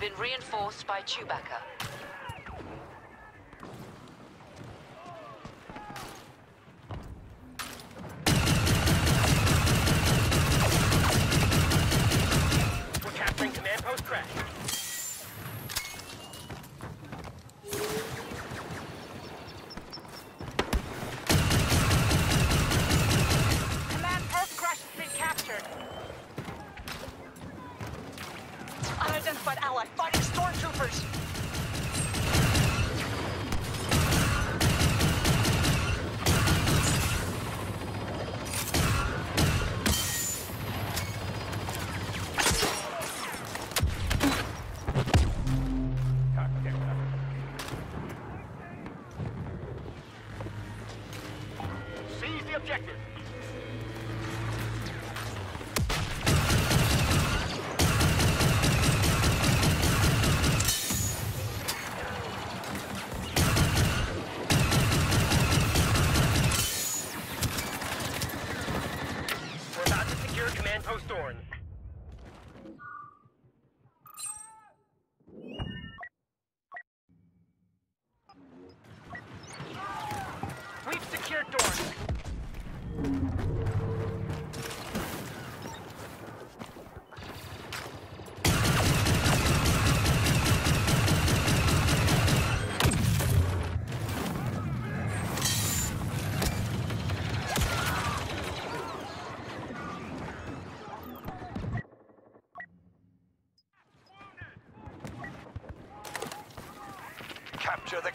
We've been reinforced by Chewbacca. Thorn.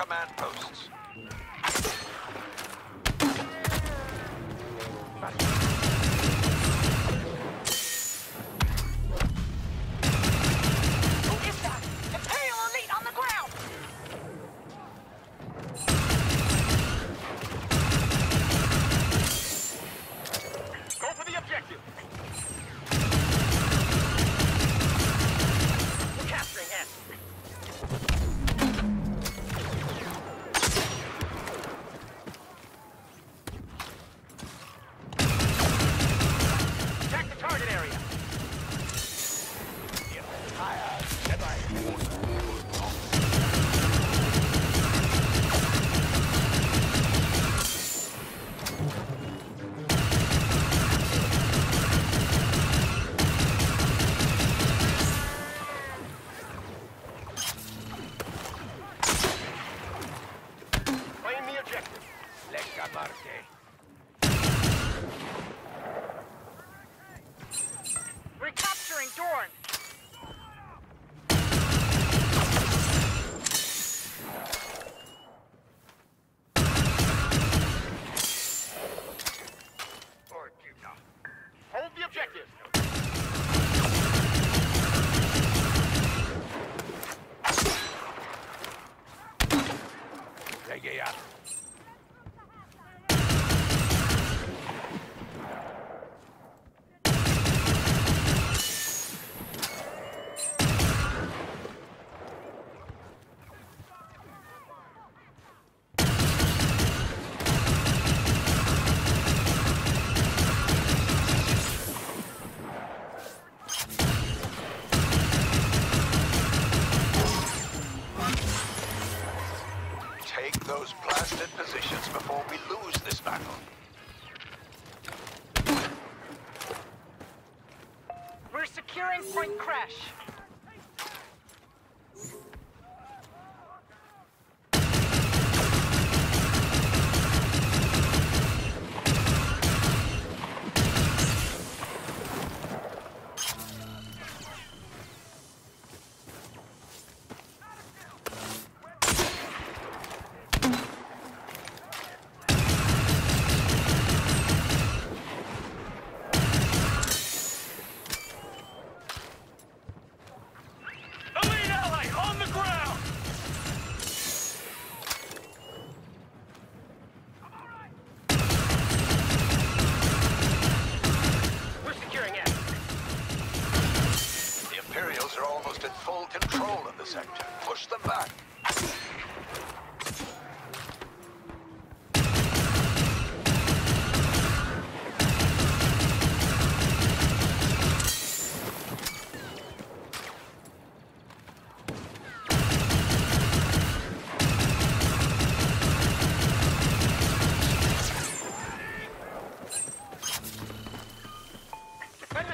command posts. take those blasted positions before we lose this battle. We're securing Point Crash. almost in full control of the sector. Push them back.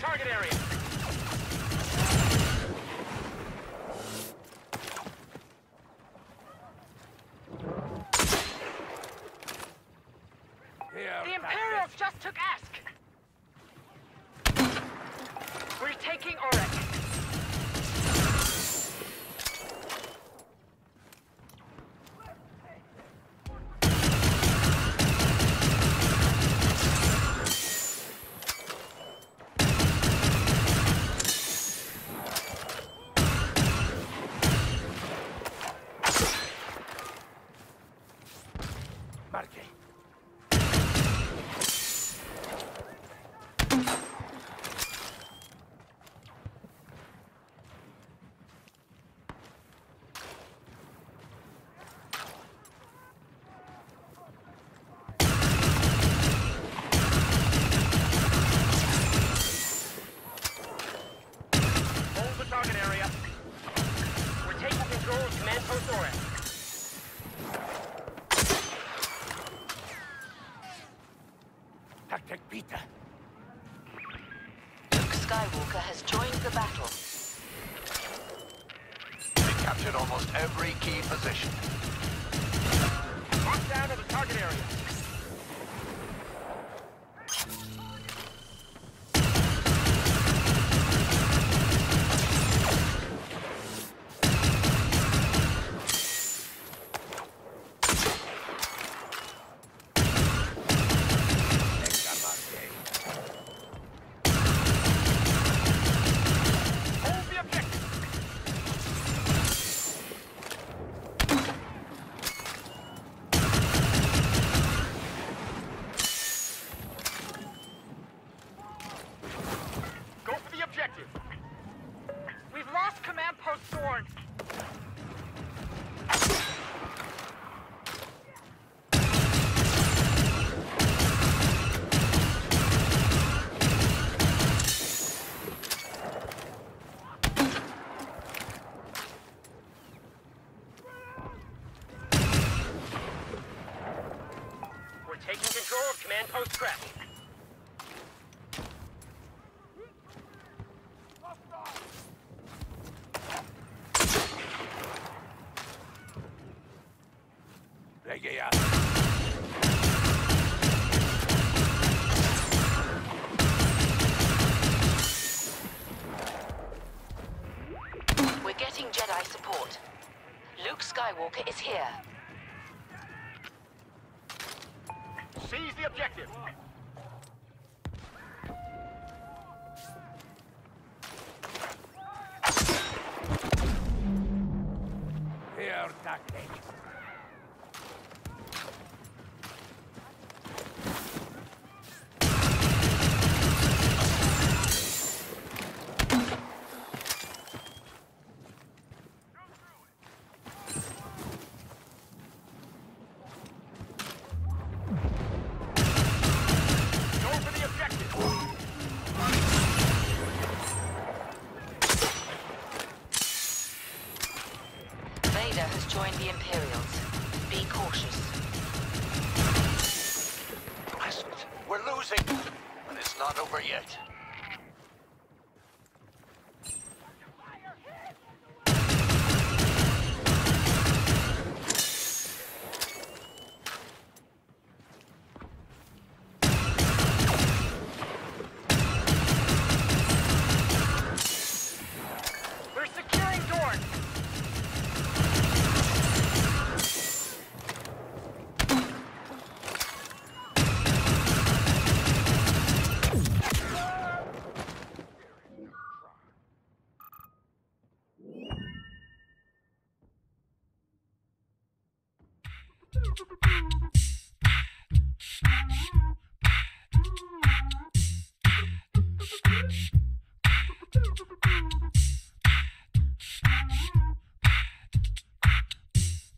Target area. position. We're getting Jedi support. Luke Skywalker is here. Seize the objective. Here, tactics. We're losing, but it's not over yet.